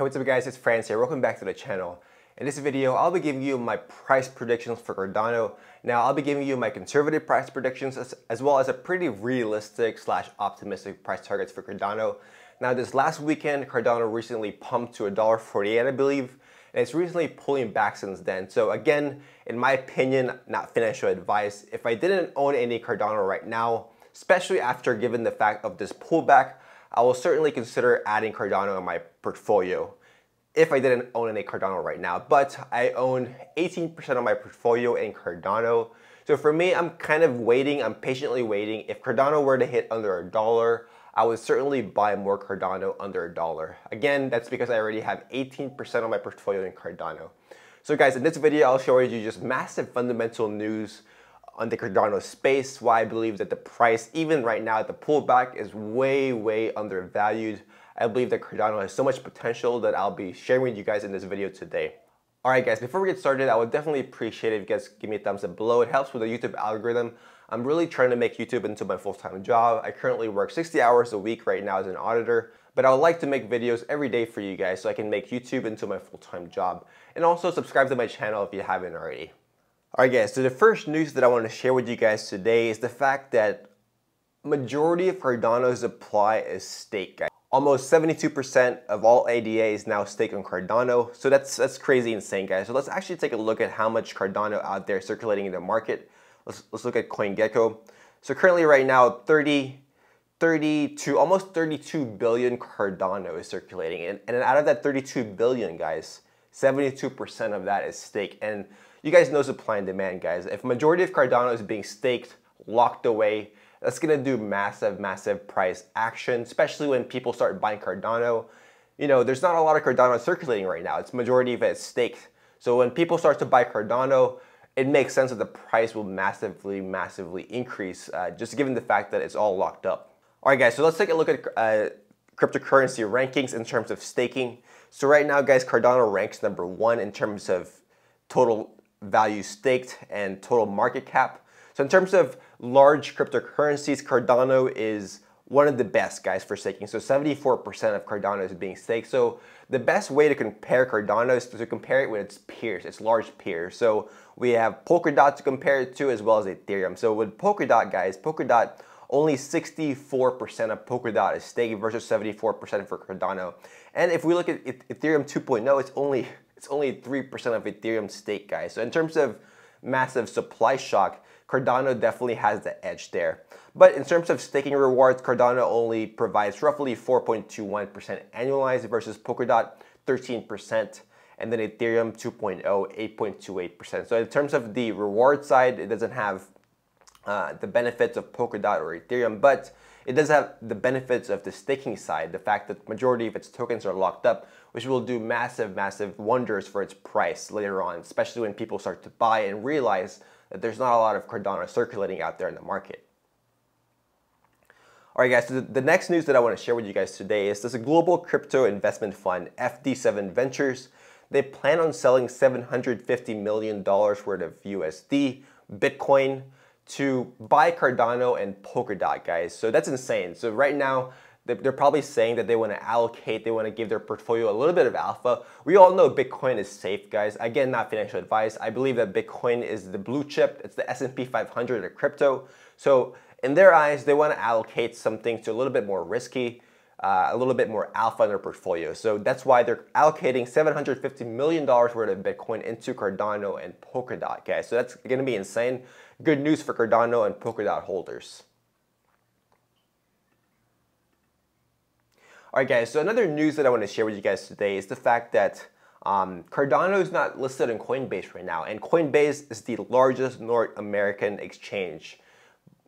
Hey, what's up guys, it's Franz here. Welcome back to the channel. In this video, I'll be giving you my price predictions for Cardano. Now, I'll be giving you my conservative price predictions as, as well as a pretty realistic slash optimistic price targets for Cardano. Now, this last weekend, Cardano recently pumped to $1.48, I believe, and it's recently pulling back since then. So again, in my opinion, not financial advice, if I didn't own any Cardano right now, especially after given the fact of this pullback, I will certainly consider adding Cardano in my portfolio if I didn't own any Cardano right now. But I own 18% of my portfolio in Cardano. So for me, I'm kind of waiting, I'm patiently waiting. If Cardano were to hit under a dollar, I would certainly buy more Cardano under a dollar. Again, that's because I already have 18% of my portfolio in Cardano. So guys, in this video, I'll show you just massive fundamental news on the Cardano space, why I believe that the price, even right now at the pullback, is way, way undervalued. I believe that Cardano has so much potential that I'll be sharing with you guys in this video today. Alright guys, before we get started, I would definitely appreciate if you guys give me a thumbs up below. It helps with the YouTube algorithm. I'm really trying to make YouTube into my full-time job. I currently work 60 hours a week right now as an auditor, but I would like to make videos every day for you guys so I can make YouTube into my full-time job. And also subscribe to my channel if you haven't already. Alright guys, so the first news that I want to share with you guys today is the fact that majority of Cardano's supply is stake. guys. Almost 72% of all ADA is now stake on Cardano, so that's that's crazy insane guys. So let's actually take a look at how much Cardano out there circulating in the market. Let's, let's look at CoinGecko. So currently right now 30, 32, almost 32 billion Cardano is circulating. And, and out of that 32 billion guys, 72% of that is stake. And you guys know supply and demand, guys. If majority of Cardano is being staked, locked away, that's gonna do massive, massive price action, especially when people start buying Cardano. You know, there's not a lot of Cardano circulating right now. It's majority of it is staked. So when people start to buy Cardano, it makes sense that the price will massively, massively increase, uh, just given the fact that it's all locked up. All right, guys, so let's take a look at uh, cryptocurrency rankings in terms of staking. So right now, guys, Cardano ranks number one in terms of total value staked and total market cap. So in terms of large cryptocurrencies, Cardano is one of the best guys for staking. So 74% of Cardano is being staked. So the best way to compare Cardano is to compare it with its peers, its large peers. So we have Polkadot to compare it to as well as Ethereum. So with Polkadot guys, Polkadot only 64% of Polkadot is staked versus 74% for Cardano. And if we look at Ethereum 2.0, it's only it's only 3% of Ethereum stake, guys. So in terms of massive supply shock, Cardano definitely has the edge there. But in terms of staking rewards, Cardano only provides roughly 4.21% annualized versus Polkadot 13% and then Ethereum 2.0 8.28%. So in terms of the reward side, it doesn't have uh, the benefits of Polkadot or Ethereum, but it does have the benefits of the staking side, the fact that majority of its tokens are locked up, which will do massive, massive wonders for its price later on, especially when people start to buy and realize that there's not a lot of Cardano circulating out there in the market. All right, guys, so the next news that I want to share with you guys today is there's a global crypto investment fund, FD7 Ventures. They plan on selling $750 million worth of USD, Bitcoin, to buy Cardano and Polkadot, guys. So that's insane. So right now, they're probably saying that they want to allocate, they want to give their portfolio a little bit of alpha. We all know Bitcoin is safe, guys. Again, not financial advice. I believe that Bitcoin is the blue chip. It's the S&P 500 of crypto. So in their eyes, they want to allocate something to a little bit more risky, uh, a little bit more alpha in their portfolio. So that's why they're allocating $750 million worth of Bitcoin into Cardano and Polkadot, guys. So that's going to be insane. Good news for Cardano and Polkadot holders. All right, guys, so another news that I want to share with you guys today is the fact that um, Cardano is not listed in Coinbase right now, and Coinbase is the largest North American exchange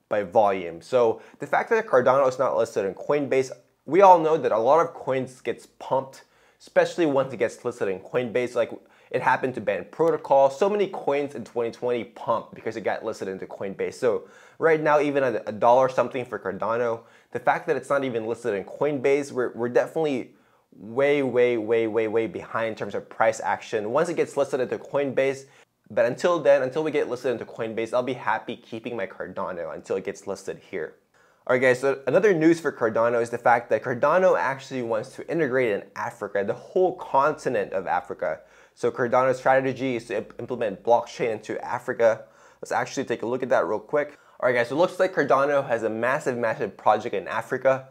by volume. So the fact that Cardano is not listed in Coinbase, we all know that a lot of coins gets pumped, especially once it gets listed in Coinbase. Like it happened to Band Protocol. So many coins in 2020 pumped because it got listed into Coinbase. So right now, even at a dollar something for Cardano, the fact that it's not even listed in Coinbase, we're, we're definitely way, way, way, way, way behind in terms of price action. Once it gets listed into Coinbase, but until then, until we get listed into Coinbase, I'll be happy keeping my Cardano until it gets listed here. All right, guys, so another news for Cardano is the fact that Cardano actually wants to integrate in Africa, the whole continent of Africa. So Cardano's strategy is to implement blockchain into Africa. Let's actually take a look at that real quick. All right, guys, so it looks like Cardano has a massive, massive project in Africa.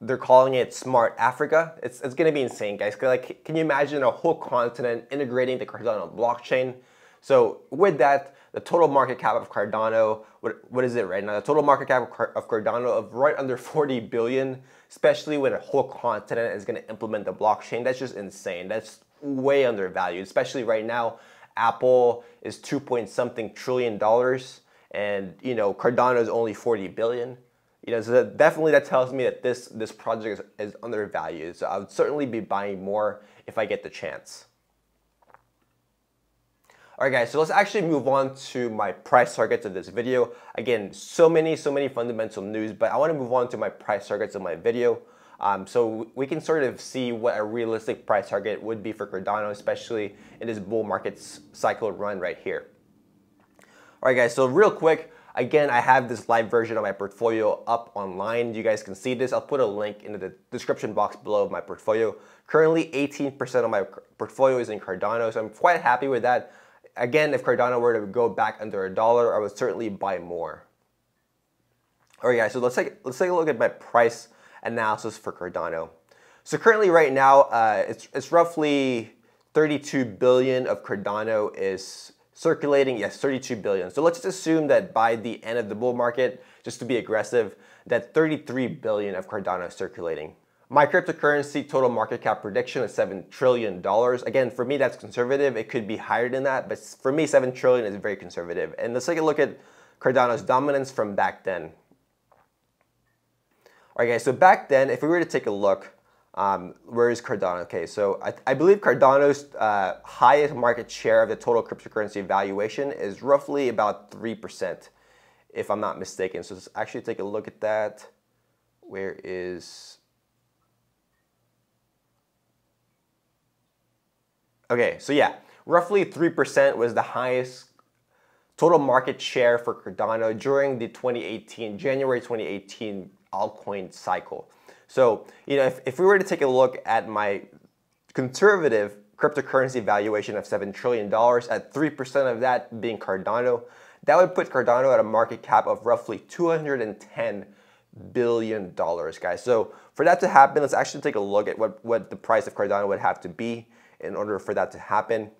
They're calling it Smart Africa. It's, it's gonna be insane, guys. Like, can you imagine a whole continent integrating the Cardano blockchain? So with that, the total market cap of Cardano, what, what is it right now? The total market cap of Cardano of right under 40 billion, especially when a whole continent is gonna implement the blockchain. That's just insane. That's way undervalued, especially right now. Apple is 2 point something trillion dollars and you know Cardano is only 40 billion. You know, so that definitely that tells me that this this project is, is undervalued. So I would certainly be buying more if I get the chance. Alright guys, so let's actually move on to my price targets of this video. Again, so many, so many fundamental news, but I want to move on to my price targets of my video. Um, so we can sort of see what a realistic price target would be for Cardano, especially in this bull market cycle run right here. Alright guys, so real quick, again, I have this live version of my portfolio up online. You guys can see this. I'll put a link in the description box below of my portfolio. Currently, 18% of my portfolio is in Cardano, so I'm quite happy with that. Again, if Cardano were to go back under a dollar, I would certainly buy more. All right, guys, so let's take, let's take a look at my price analysis for Cardano. So currently right now, uh, it's, it's roughly 32 billion of Cardano is circulating. Yes, 32 billion. So let's just assume that by the end of the bull market, just to be aggressive, that 33 billion of Cardano is circulating. My cryptocurrency total market cap prediction is $7 trillion. Again, for me, that's conservative. It could be higher than that, but for me, 7 trillion is very conservative. And let's take a look at Cardano's dominance from back then. All right, guys, so back then, if we were to take a look, um, where is Cardano? Okay, so I, I believe Cardano's uh, highest market share of the total cryptocurrency valuation is roughly about 3%, if I'm not mistaken. So let's actually take a look at that. Where is Okay, so yeah, roughly 3% was the highest total market share for Cardano during the 2018, January 2018 altcoin cycle. So, you know, if, if we were to take a look at my conservative cryptocurrency valuation of $7 trillion, at 3% of that being Cardano, that would put Cardano at a market cap of roughly 210 billion dollars, guys. So for that to happen, let's actually take a look at what, what the price of Cardano would have to be in order for that to happen.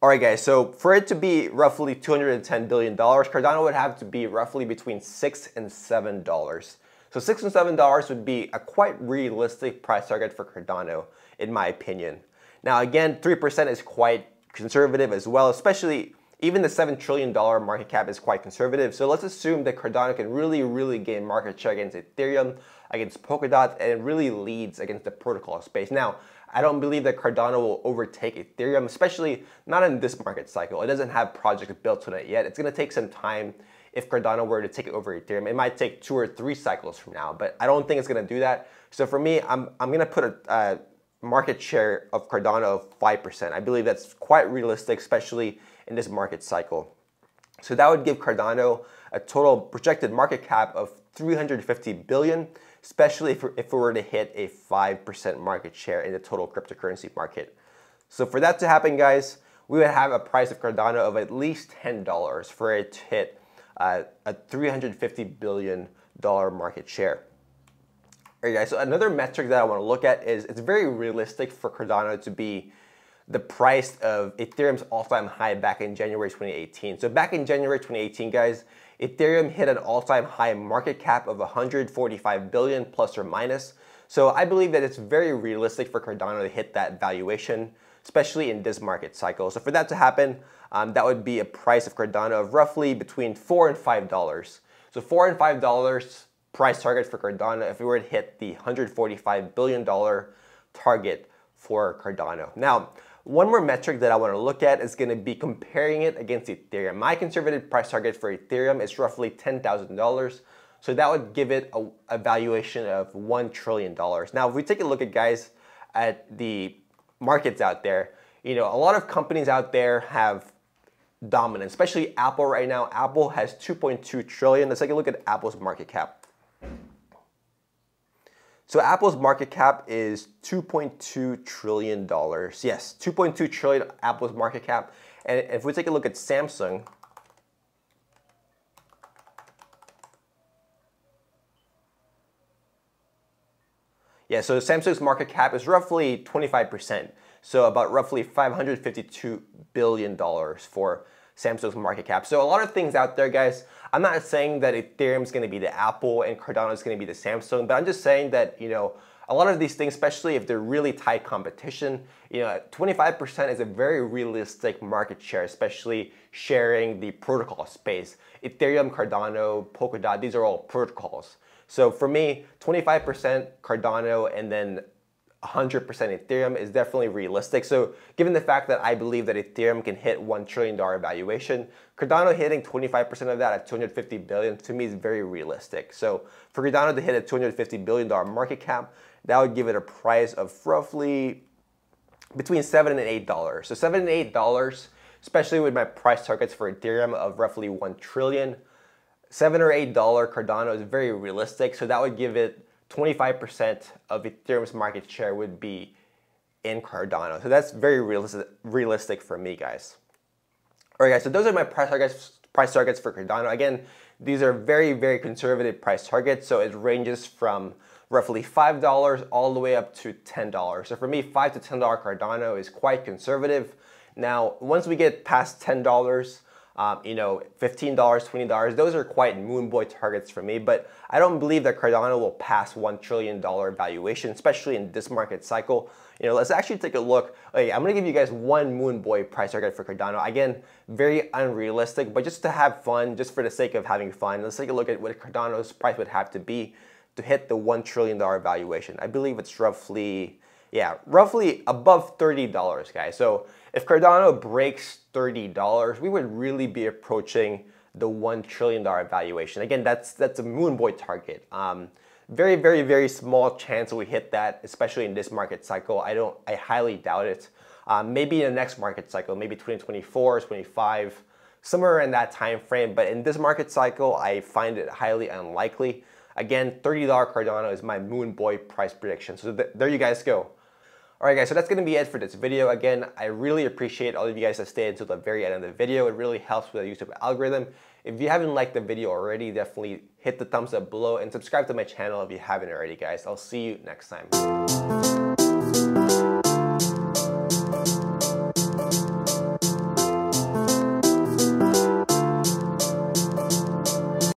All right, guys, so for it to be roughly $210 billion, Cardano would have to be roughly between 6 and $7. So 6 and $7 would be a quite realistic price target for Cardano, in my opinion. Now, again, 3% is quite conservative as well, especially even the $7 trillion market cap is quite conservative. So let's assume that Cardano can really, really gain market share against Ethereum against Polkadot and really leads against the protocol space. Now, I don't believe that Cardano will overtake Ethereum, especially not in this market cycle. It doesn't have projects built on it yet. It's gonna take some time if Cardano were to take over Ethereum. It might take two or three cycles from now, but I don't think it's gonna do that. So for me, I'm, I'm gonna put a, a market share of Cardano of 5%. I believe that's quite realistic, especially in this market cycle. So that would give Cardano a total projected market cap of 350 billion especially if, if we were to hit a 5% market share in the total cryptocurrency market. So for that to happen, guys, we would have a price of Cardano of at least $10 for it to hit uh, a $350 billion market share. Alright guys, so another metric that I want to look at is it's very realistic for Cardano to be the price of Ethereum's all-time high back in January 2018. So back in January 2018, guys, Ethereum hit an all-time high market cap of 145 billion plus or minus. So I believe that it's very realistic for Cardano to hit that valuation, especially in this market cycle. So for that to happen, um, that would be a price of Cardano of roughly between four and five dollars. So four and five dollars price target for Cardano if we were to hit the 145 billion dollar target for Cardano. Now, one more metric that I want to look at is going to be comparing it against Ethereum. My conservative price target for Ethereum is roughly $10,000. So that would give it a, a, valuation of $1 trillion. Now, if we take a look at guys at the markets out there, you know, a lot of companies out there have dominant, especially Apple right now. Apple has 2.2 trillion. Let's take a look at Apple's market cap. So Apple's market cap is 2.2 trillion dollars. Yes, 2.2 trillion Apple's market cap. And if we take a look at Samsung, Yeah, so Samsung's market cap is roughly 25%. So about roughly $552 billion for Samsung's market cap. So a lot of things out there, guys. I'm not saying that Ethereum is going to be the Apple and Cardano is going to be the Samsung, but I'm just saying that, you know, a lot of these things, especially if they're really tight competition, you know, 25% is a very realistic market share, especially sharing the protocol space. Ethereum, Cardano, Polkadot, these are all protocols. So for me, 25% Cardano and then 100% Ethereum is definitely realistic. So given the fact that I believe that Ethereum can hit $1 trillion valuation, Cardano hitting 25% of that at 250 billion to me is very realistic. So for Cardano to hit a 250 billion dollar market cap, that would give it a price of roughly between seven and eight dollars. So seven and eight dollars, especially with my price targets for Ethereum of roughly one trillion, seven or eight dollar Cardano is very realistic. So that would give it 25% of Ethereum's market share would be in Cardano. So that's very realistic, realistic for me, guys. All right, guys. So those are my price targets. Price targets for Cardano. Again, these are very, very conservative price targets. So it ranges from roughly $5 all the way up to $10. So for me, 5 to $10 Cardano is quite conservative. Now, once we get past $10, um, you know, $15, $20, those are quite moon boy targets for me, but I don't believe that Cardano will pass $1 trillion valuation, especially in this market cycle. You know, let's actually take a look. Okay, I'm gonna give you guys one moon boy price target for Cardano. Again, very unrealistic, but just to have fun, just for the sake of having fun, let's take a look at what Cardano's price would have to be to hit the $1 trillion valuation. I believe it's roughly, yeah, roughly above $30, guys. So if Cardano breaks $30, we would really be approaching the $1 trillion valuation. Again, that's that's a moon boy target. Um, very, very, very small chance we hit that, especially in this market cycle. I don't, I highly doubt it. Um, maybe in the next market cycle, maybe 2024, 25, somewhere in that time frame. But in this market cycle, I find it highly unlikely. Again, $30 Cardano is my moon boy price prediction. So th there you guys go. Alright guys, so that's to be it for this video. Again, I really appreciate all of you guys that stayed until the very end of the video. It really helps with the YouTube algorithm. If you haven't liked the video already, definitely hit the thumbs up below and subscribe to my channel if you haven't already guys. I'll see you next time.